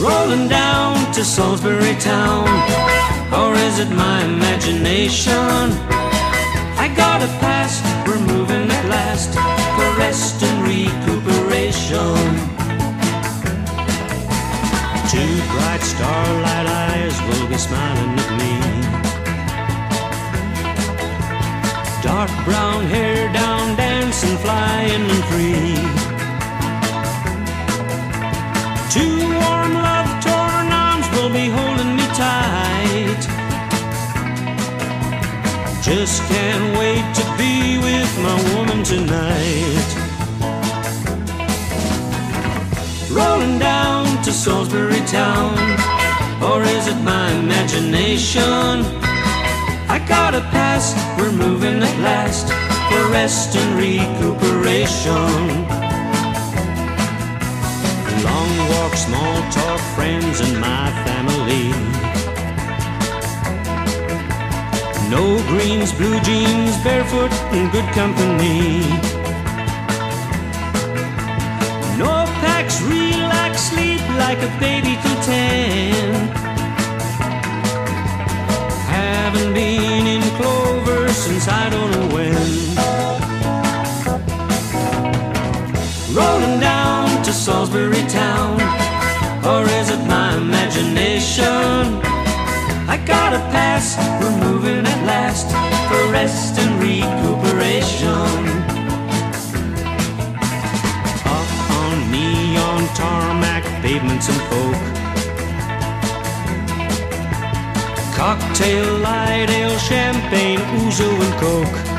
Rolling down to Salisbury town, or is it my imagination? I got a past, we're moving at last for rest and recuperation. Two bright starlight eyes will be smiling at me. Dark brown hair down dancing, flying and free. Two warm Just can't wait to be with my woman tonight. Rolling down to Salisbury town, or is it my imagination? I got a pass, we're moving at last for rest and recuperation. Long walk, small talk, friends and my family. No greens, blue jeans, barefoot in good company. No packs, relax, sleep like a baby till ten. Haven't been in clover since I don't know when. Rolling down to Salisbury town, or is it my imagination? I got a pass, last for rest and recuperation. Up on neon tarmac pavements and folk. Cocktail, light ale, champagne, ouzo and coke.